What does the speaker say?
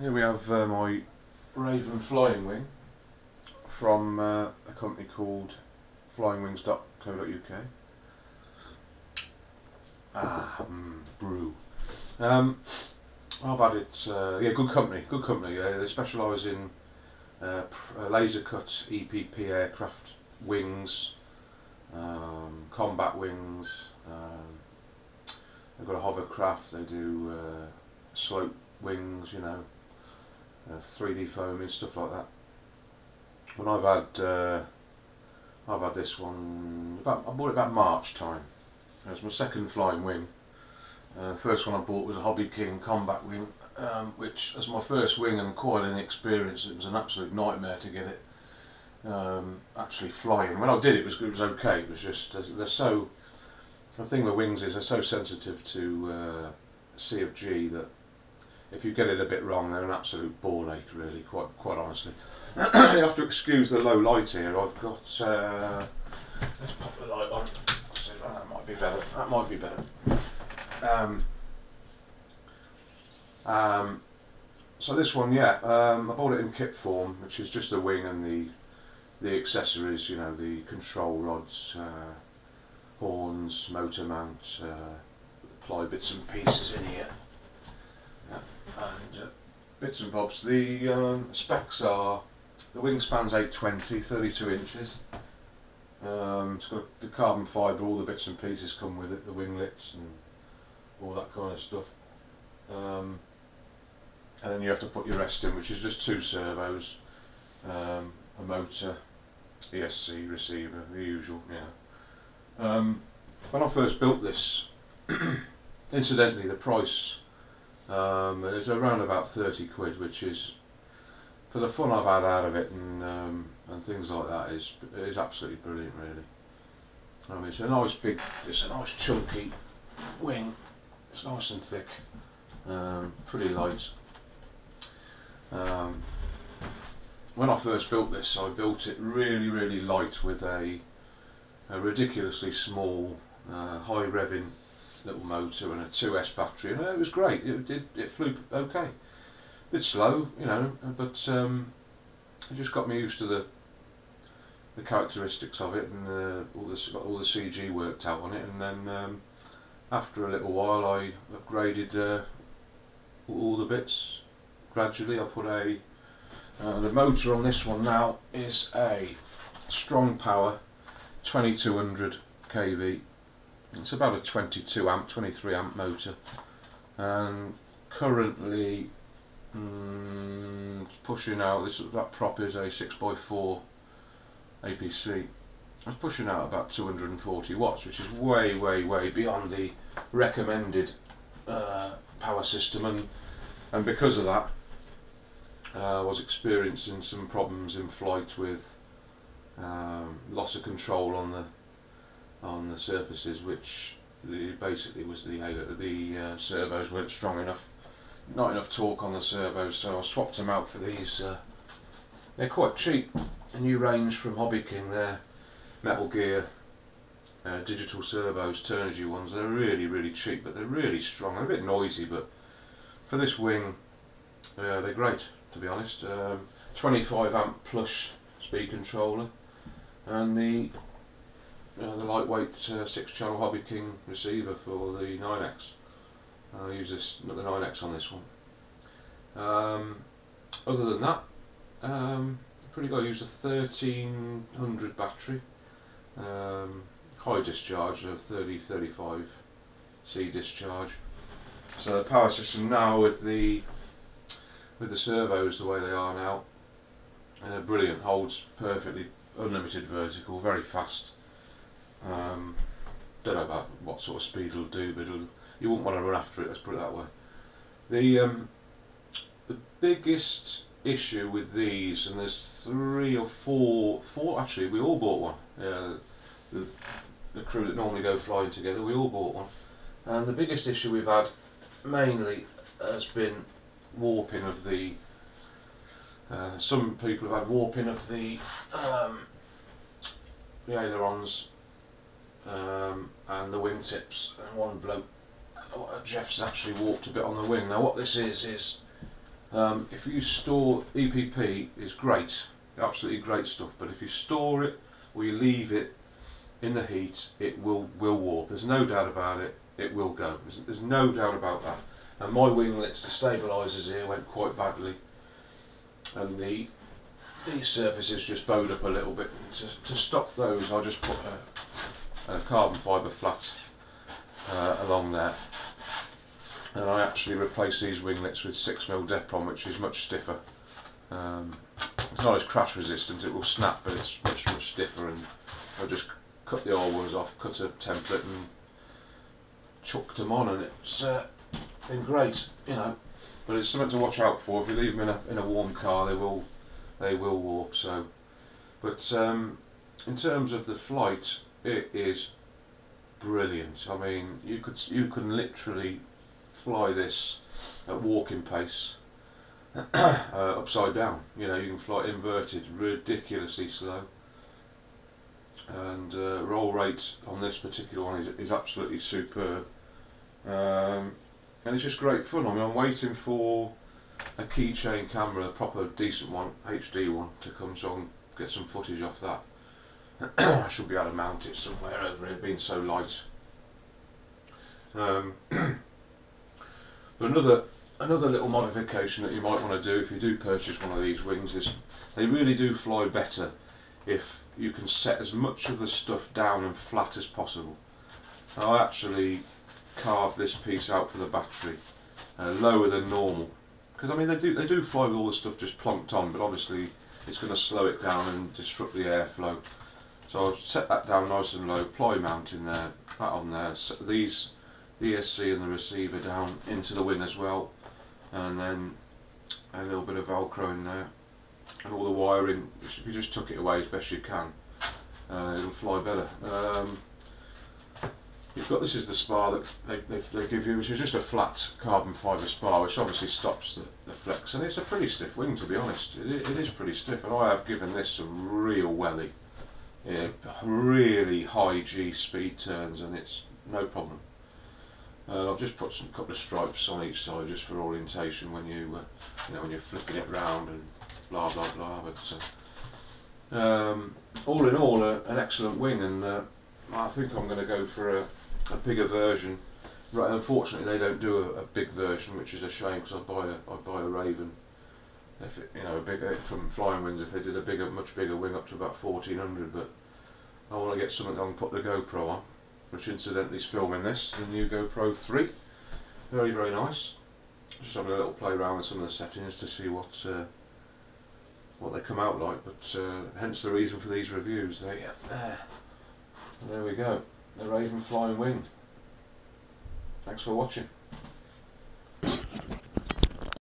Here we have uh, my Raven flying wing from uh, a company called flyingwings.co.uk. Ah, mm, brew. Um, I've had it, uh, yeah, good company, good company. Uh, they specialise in uh, uh, laser cut EPP aircraft wings, um, combat wings. Um, they've got a hovercraft. They do slope wings, you know, uh, 3D foaming stuff like that. When I've had, uh, I've had this one about I bought it about March time. It's my second flying wing. Uh, first one I bought was a Hobby King combat wing, um, which as my first wing and quite an experience, it was an absolute nightmare to get it um, actually flying. When I did it was it was okay. It was just they're so. The thing with wings is they're so sensitive to uh, C of G that if you get it a bit wrong, they're an absolute ball ache, really. Quite quite honestly. you have to excuse the low light here. I've got. Uh, let's pop the light on. So that might be better. That might be better. Um, um, so this one, yeah, um, I bought it in kit form, which is just the wing and the the accessories. You know, the control rods, uh, horns, motor mount, uh, ply bits and pieces in here. And uh, bits and bobs. The um, specs are the wingspan's 820, 32 inches. Um, it's got the carbon fibre, all the bits and pieces come with it, the winglets and all that kind of stuff. Um, and then you have to put your rest in, which is just two servos, um, a motor, ESC receiver, the usual, yeah. Um, when I first built this, incidentally, the price um, is around about 30 quid, which is, for the fun I've had out of it and um, and things like that, is is absolutely brilliant, really. I mean, it's a nice big, it's a nice chunky wing. It's nice and thick, um, pretty light. Um, when I first built this, I built it really, really light with a, a ridiculously small, uh, high revving little motor and a 2S battery, and it was great. It did, it flew okay. A bit slow, you know, but um, it just got me used to the the characteristics of it and uh, all the all the CG worked out on it, and then um, after a little while, I upgraded uh, all the bits gradually. I put a uh, the motor on this one now is a strong power 2200 kV it's about a 22 amp 23 amp motor. And currently mm, pushing out this that prop is a 6x4 APC it's pushing out about 240 watts which is way way way beyond the recommended uh, power system. And and because of that uh, I was experiencing some problems in flight with um, loss of control on the on the surfaces which the, basically was the the uh, servos weren't strong enough not enough torque on the servos so I swapped them out for these uh, they're quite cheap. A new range from Hobby King they're metal gear uh, digital servos Turnigy ones they're really really cheap but they're really strong. They're a bit noisy but for this wing uh, they're great to be honest. Um, 25 amp plush speed controller. And the uh, the lightweight uh, six channel Hobby King receiver for the 9X. I'll use this the 9X on this one. Um, other than that, um, pretty got I use a 1300 battery, um, high discharge, a 30-35 C discharge. So the power system now with the with the servos the way they are now, uh, brilliant, holds perfectly, unlimited vertical, very fast. Um, don't know about what sort of speed it'll do, but it'll, you won't want to run after it. Let's put it that way. The um, the biggest issue with these, and there's three or four, four actually. We all bought one. Uh, the the crew that normally go flying together, we all bought one. And the biggest issue we've had mainly has been warping of the. Uh, some people have had warping of the um, the ailerons um, and the wingtips. And one bloke, uh, Jeff's actually walked a bit on the wing. Now what this is is Um, if you store EPP is great, absolutely great stuff. But if you store it or you leave it in the heat, it will will warp. There's no doubt about it. It will go. There's, there's no doubt about that. And my winglets, the stabilisers here went quite badly, and the these surfaces just bowed up a little bit. To, to stop those, I just put a, a carbon fibre flat uh, along there, and I actually replace these winglets with 6mm Depron, which is much stiffer. Um, it's not as crash resistant, it will snap, but it's much much stiffer. And I just cut the old ones off, cut a template, and chucked them on, and it's uh, been great, you know. But it's something to watch out for. If you leave them in a in a warm car, they will they will warp. So, but um, in terms of the flight, it is brilliant. I mean, you could you can literally fly this at walking pace. uh, upside down, you know, you can fly inverted, ridiculously slow and uh, roll rate on this particular one is, is absolutely superb um, and it's just great fun. I mean I'm waiting for a keychain camera, a proper decent one, HD one to come so I can get some footage off that. I should be able to mount it somewhere over it being so light. Um, but another another little modification that you might want to do if you do purchase one of these wings is they really do fly better if you can set as much of the stuff down and flat as possible. I actually carved this piece out for the battery uh, lower than normal because I mean they do they do fly with all the stuff just plonked on but obviously it's going to slow it down and disrupt the airflow so I've set that down nice and low ply mount in there that on there. Set these the ESC and the receiver down into the wing as well. And then a little bit of velcro in there. And all the wiring if you just tuck it away as best you can uh, it'll fly better. Um, you've got this is the spar that they, they, they give you which is just a flat carbon fibre spar which obviously stops the, the flex. And it's a pretty stiff wing to be honest. It, it is pretty stiff. And I have given this some real welly yeah, really high G speed turns and it's no problem uh, I've just put some couple of stripes on each side just for orientation when you uh, you know when you're flipping it round and blah blah blah. But uh, um, all in all, uh, an excellent wing, and uh, I think I'm going to go for a, a bigger version. Right, unfortunately, they don't do a, a big version, which is a shame because I buy a I buy a Raven. If it, you know a bigger from Flying Wings, if they did a bigger, much bigger wing up to about 1400, but I want to get something I put the GoPro on, which incidentally is filming this, the new GoPro 3. Very very nice. Just having a little play around with some of the settings to see what. Uh, what they come out like, but uh, hence the reason for these reviews. There, there, there we go, the Raven Flying Wing. Thanks for watching.